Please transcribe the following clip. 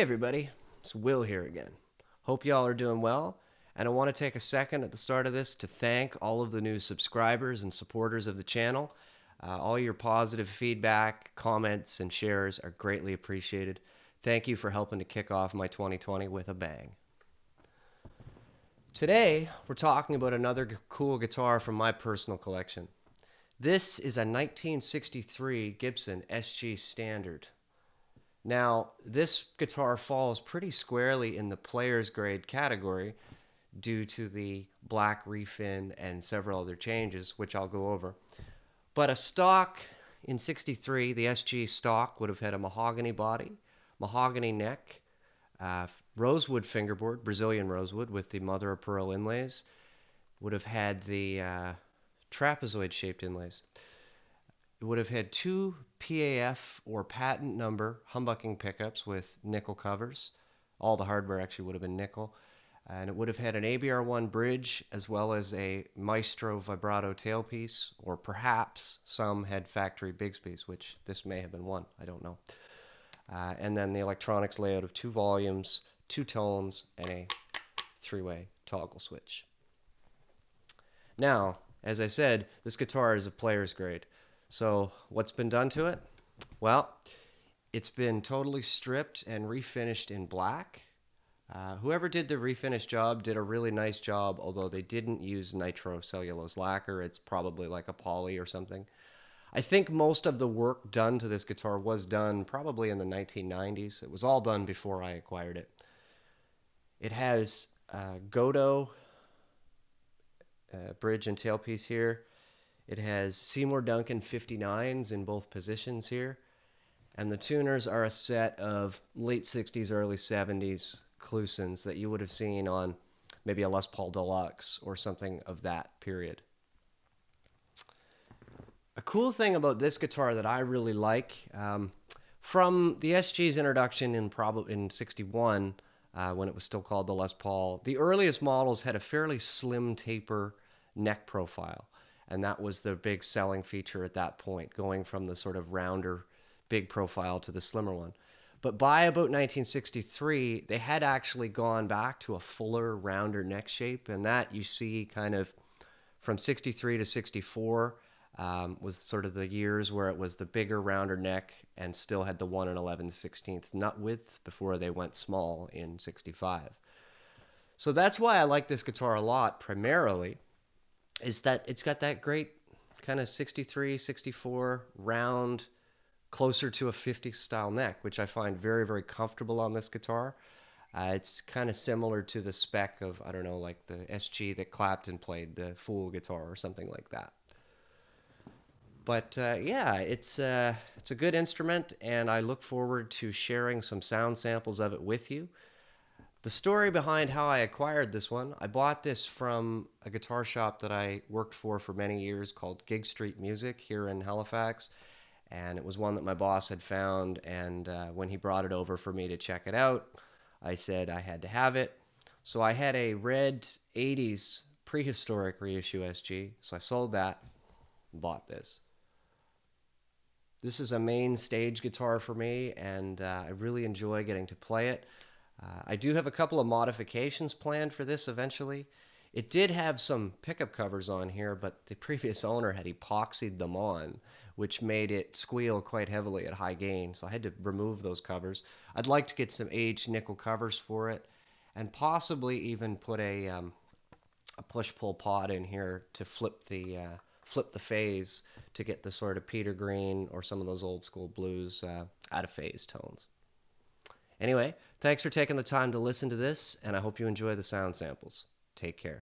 Hey, everybody, it's Will here again. Hope y'all are doing well. And I want to take a second at the start of this to thank all of the new subscribers and supporters of the channel. Uh, all your positive feedback, comments, and shares are greatly appreciated. Thank you for helping to kick off my 2020 with a bang. Today, we're talking about another cool guitar from my personal collection. This is a 1963 Gibson SG Standard. Now, this guitar falls pretty squarely in the player's grade category due to the black refin and several other changes, which I'll go over. But a stock in 63, the SG stock would have had a mahogany body, mahogany neck, uh, rosewood fingerboard, Brazilian rosewood with the mother of pearl inlays, would have had the uh, trapezoid shaped inlays. It would have had two PAF or patent number humbucking pickups with nickel covers. All the hardware actually would have been nickel. And it would have had an ABR1 bridge as well as a Maestro vibrato tailpiece, or perhaps some had factory Bigsby's, which this may have been one. I don't know. Uh, and then the electronics layout of two volumes, two tones, and a three way toggle switch. Now, as I said, this guitar is a player's grade. So, what's been done to it? Well, it's been totally stripped and refinished in black. Uh, whoever did the refinish job did a really nice job, although they didn't use nitrocellulose lacquer. It's probably like a poly or something. I think most of the work done to this guitar was done probably in the 1990s. It was all done before I acquired it. It has uh, Gotoh uh, bridge and tailpiece here. It has Seymour Duncan 59s in both positions here. And the tuners are a set of late 60s, early 70s Klusons that you would have seen on maybe a Les Paul Deluxe or something of that period. A cool thing about this guitar that I really like, um, from the SG's introduction in probably in '61, uh, when it was still called the Les Paul, the earliest models had a fairly slim taper neck profile, and that was the big selling feature at that point, going from the sort of rounder, big profile to the slimmer one. But by about 1963, they had actually gone back to a fuller, rounder neck shape, and that you see kind of from 63 to 64 um, was sort of the years where it was the bigger, rounder neck and still had the 1 and 11 16th nut width before they went small in 65. So that's why I like this guitar a lot, primarily, is that it's got that great kind of 63, 64 round, closer to a 50 style neck, which I find very, very comfortable on this guitar. Uh, it's kind of similar to the spec of, I don't know, like the SG that Clapton played, the Fool guitar or something like that. But uh, yeah, it's, uh, it's a good instrument, and I look forward to sharing some sound samples of it with you. The story behind how I acquired this one I bought this from a guitar shop that I worked for for many years called Gig Street Music here in Halifax. And it was one that my boss had found. And uh, when he brought it over for me to check it out, I said I had to have it. So I had a red 80s prehistoric reissue SG. So I sold that bought this. This is a main stage guitar for me, and uh, I really enjoy getting to play it. Uh, I do have a couple of modifications planned for this eventually. It did have some pickup covers on here, but the previous owner had epoxied them on, which made it squeal quite heavily at high gain. So I had to remove those covers. I'd like to get some aged nickel covers for it, and possibly even put a, um, a push-pull pod in here to flip the uh, flip the phase to get the sort of Peter Green or some of those old school blues uh, out of phase tones. Anyway, thanks for taking the time to listen to this, and I hope you enjoy the sound samples. Take care.